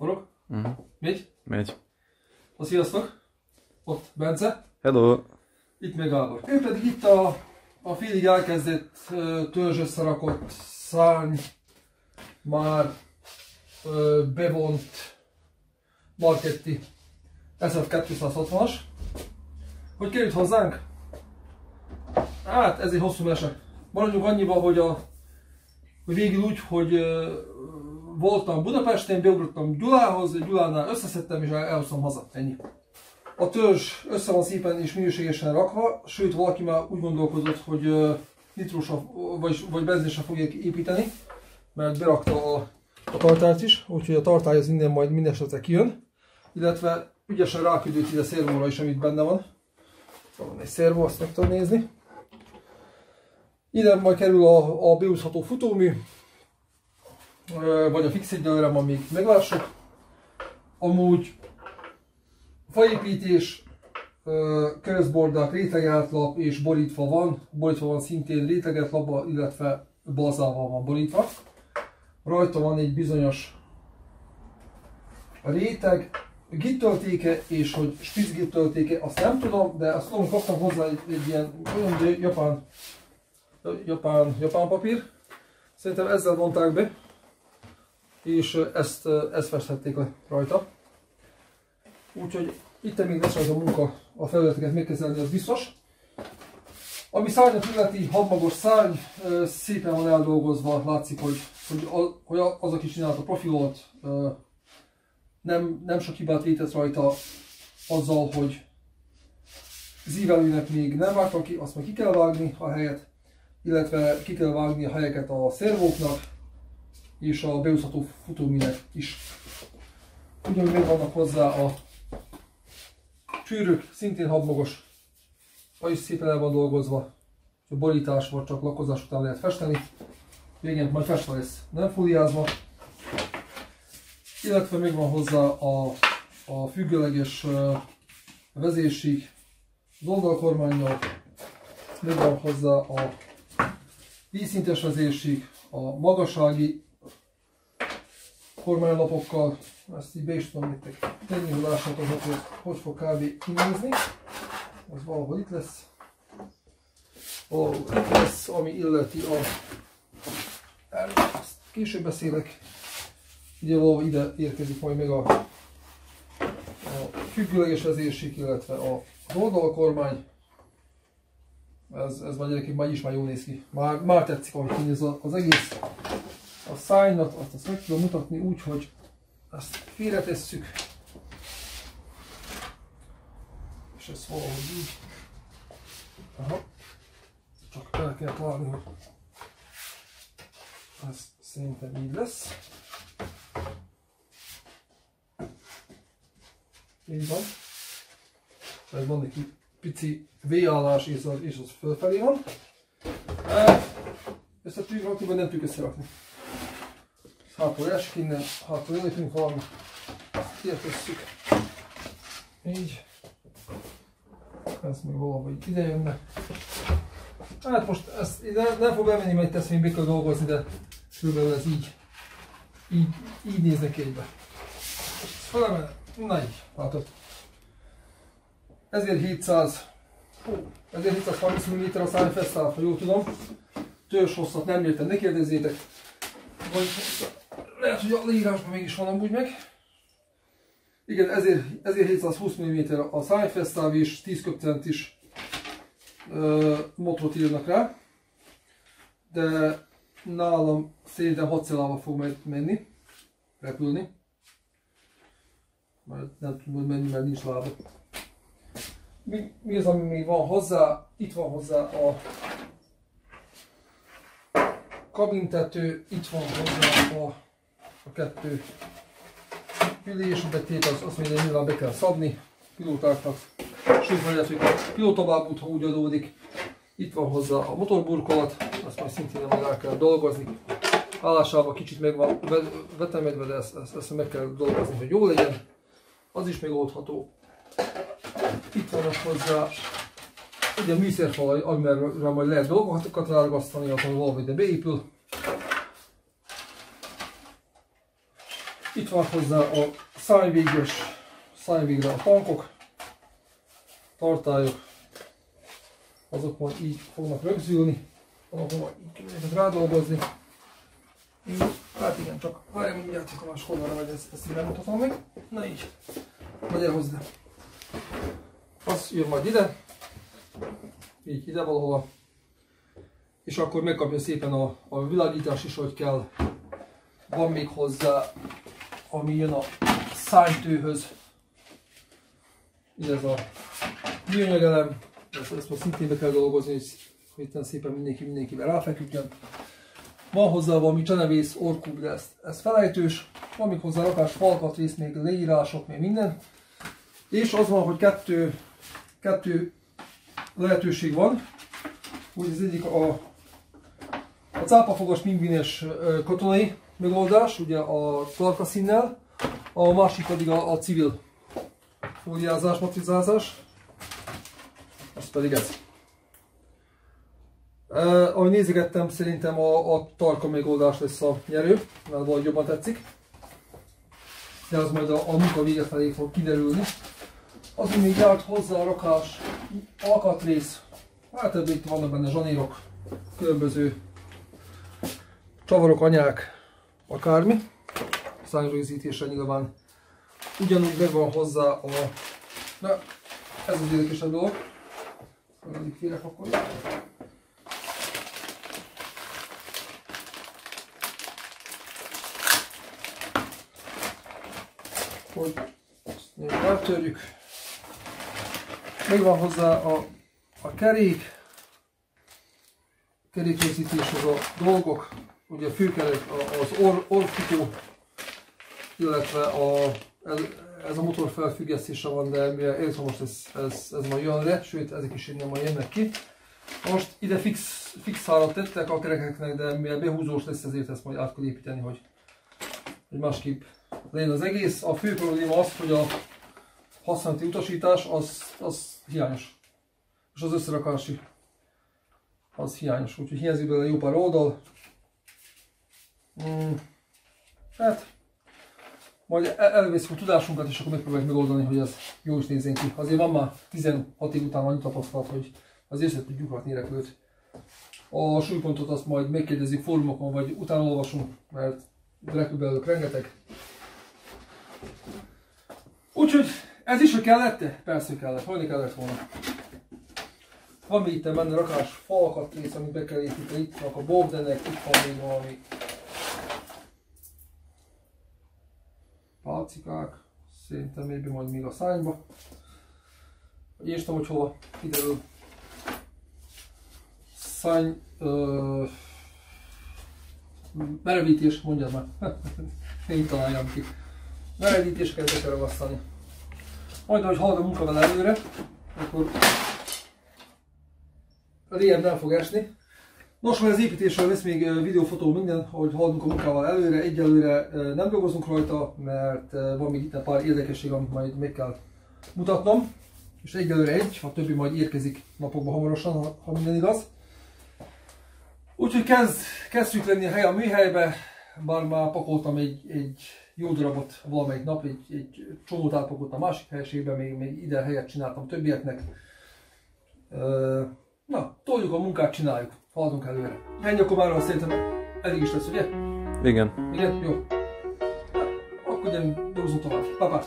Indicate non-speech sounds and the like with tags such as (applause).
Forog? Uh-huh. Megy? Megy. Ha sziasztok! Ott Bence, Hello. itt meg Gábor. Ő pedig itt a, a félig elkezdett törzs összerakott szárny, már ö, bevont marketti SF260-as. Hogy került hozzánk? Hát ez egy hosszú mese. Maradjunk annyiba, hogy a hogy végül úgy, hogy ö, voltam Budapesten, beugrottam Gyulához, Gyulánál összeszedtem és el- elhoztam haza. Ennyi. A törzs össze van szépen és minőségesen rakva, sőt valaki már úgy gondolkozott, hogy ö, nitrósav, vagy, vagy benzinsre fogják építeni, mert berakta a, a tartályt is, úgyhogy a tartály az innen majd minden esetre kijön, illetve ügyesen ráküldött ide szervóra is, amit benne van. Van egy szervó, azt meg tudom nézni. Ide majd kerül a, a beúszható futómű, vagy a fix egyelőre, ma még meglássuk. Amúgy faépítés, keresztbordák, rétegátlap és borítva van. Borítva van szintén réteget labba, illetve balzával van borítva. Rajta van egy bizonyos réteg, gittöltéke és hogy spitz gittöltéke, azt nem tudom, de azt tudom, kaptam hozzá egy, egy ilyen olyan japán, japán, japán papír. Szerintem ezzel vonták be, és ezt, ezt festhették le rajta. Úgyhogy itt még lesz az a munka a felületeket megkezelni, az biztos. Ami szárnyat illeti, hadmagos szárny, szépen van eldolgozva, látszik, hogy, hogy, a, hogy az, aki csinálta a profilot, nem, nem sok hibát vétett rajta azzal, hogy zívelőnek még nem vágtam ki, azt meg ki kell vágni a helyet, illetve ki kell vágni a helyeket a szervóknak, és a beúszható futóműnek is. Ugyanúgy még vannak hozzá a csűrök, szintén habmagos, az is szépen el van dolgozva, a borítás vagy csak lakozás után lehet festeni. Végén majd festve lesz, nem fóliázva. Illetve még van hozzá a, a függőleges vezérsík az oldalkormánnyal, még van hozzá a vízszintes vezérsík, a magassági kormánylapokkal, ezt így be is tudom nektek tenni, hogy lássátok, hogy hogy fog kb. kinézni. Ez valahol itt lesz. Valahol itt lesz, ami illeti a... Erről azt később beszélek. Ugye valahol ide érkezik majd még a, a függőleges vezérség, illetve a az oldalkormány. Ez, ez már gyerekek, már is már jól néz ki. Már, már tetszik, ahogy kinéz az egész. Szájnat, azt, azt meg tudom mutatni úgy, hogy ezt félretesszük. És ez valahogy így. Aha. Csak el kell találni, hogy ez szerintem így lesz. Így van. Ez van egy pici V-állás, és az, és az fölfelé van. Ezt a vagy nem tudjuk összerakni. Hátul esik innen, hátul lépünk valami. Ilyet tesszük. Így. Ez még valahol így ide jönne. Hát most ezt ide nem fog bemenni, mert tesz még kell dolgozni, de körülbelül ez így. Így, így néz neki egybe. Felemel. Na így, látod. 1700 hú, 1730 mm a szájfesztál, ha jól tudom. Törzs hosszat nem értem, ne kérdezzétek. Vagy lehet, hogy a leírásban mégis van amúgy meg. Igen, ezért, 1720 mm a szájfesztáv és 10 köpcent is ö, motrot írnak rá. De nálam szerintem 6 szelával fog menni, repülni. Mert nem tudom menni, mert nincs lába. Mi, mi az, ami még van hozzá? Itt van hozzá a kabintető, itt van hozzá a, a kettő ülés, de tét az, azt hogy nyilván be kell szabni pilótáknak. Sőt, hogy pilótabábút, ha úgy adódik. Itt van hozzá a motorburkolat, azt majd szintén majd el kell dolgozni. Állásában kicsit meg van ve- vetemedve, de ezt, ezt, ezt meg kell dolgozni, hogy jó legyen. Az is megoldható. Itt vannak hozzá ugye a műszerfal, amivel majd lehet dolgokat ráragasztani, ahol valahogy ide beépül. Van hozzá a szájvéges, szájvégre a tankok, tartályok, azok majd így fognak rögzülni, azok majd így kell rádolgozni. Hát igen, csak várjam mindjárt, a más oldalra, vagy ezt, ezt ide mutatom meg. Na így, vagy elhozd ide. Az jön majd ide, így ide valahova, és akkor megkapja szépen a, a világítás is, hogy kell. Van még hozzá, ami jön a szánytőhöz. Ide ez a műanyagelem, ezt, ezt most szintén be kell dolgozni, hogy, itt szépen mindenki mindenkivel ráfeküdjön. Van hozzá valami csenevész, orkub, de ez, ez felejtős. Van még hozzá rakás falkatrész, még leírások, még minden. És az van, hogy kettő, kettő lehetőség van. Úgy az egyik a, a cápafogos pingvines katonai megoldás, ugye a tarka színnel, a másik pedig a, a civil fóliázás, matricázás. Az pedig ez. Uh, ahogy nézegettem, szerintem a, a tarka megoldás lesz a nyerő, mert valahogy jobban tetszik. De az majd a, a munka vége felé fog kiderülni. Az, még járt hozzá a rakás alkatrész, hát ebből itt vannak benne zsanírok, különböző csavarok, anyák, akármi. Szányrögzítésre nyilván ugyanúgy meg van hozzá a... Na, ez az érdekesebb dolog. Félek akkor. Hogy ezt eltörjük. Még van hozzá a, a kerék, kerékrögzítéshez a dolgok, ugye a főkerek, az or, orfutó, illetve a, ez, ez a motor felfüggesztése van, de mivel elektromos ez, ez, ez majd jön le, sőt ezek is innen majd jönnek ki. Most ide fix, fix hárat tettek a kerekeknek, de mivel behúzós lesz, ezért ezt majd át kell építeni, hogy, hogy másképp legyen az egész. A fő probléma az, hogy a használati utasítás az, az hiányos. És az összerakási az hiányos, úgyhogy hiányzik belőle jó pár oldal. Hmm. Hát, majd elvészünk a tudásunkat, és akkor megpróbáljuk megoldani, hogy ez jó is nézzen ki. Azért van már 16 év után annyi tapasztalat, hogy az össze tudjuk rakni repülőt. A súlypontot azt majd megkérdezzük fórumokon, vagy utána olvasunk, mert repülbelőlök rengeteg. Úgyhogy ez is, hogy kellett -e? Persze, hogy kellett. Hogy kellett volna. Van itt benne rakás falkat rész, amit be kell építeni. Itt vannak a bobdenek, itt van még valami pálcikák. Szerintem még majd még a szányba. És tudom, hogy hova kiderül. Szány... Ö, merevítés, mondjad már. (laughs) Én találjam ki. Meredítéseket be kell ragasztani. Majd, ahogy halad a munka vele előre, akkor a DM nem fog esni. Nos, mert az építésről lesz még videófotó minden, hogy haladunk a munkával előre. Egyelőre nem dolgozunk rajta, mert van még itt egy pár érdekesség, amit majd meg kell mutatnom. És egyelőre egy, a többi majd érkezik napokban hamarosan, ha, minden igaz. Úgyhogy kezd, kezdjük lenni a hely a műhelybe, bár már pakoltam egy, egy jó darabot valamelyik nap, egy, egy csomót átpakolt a másik helyiségben, még, még ide helyet csináltam többieknek. Na, toljuk a munkát, csináljuk, haladunk előre. Ennyi akkor már szerintem elég is lesz, ugye? Igen. Igen? Jó. Na, akkor gyerünk, dolgozunk tovább. Papá!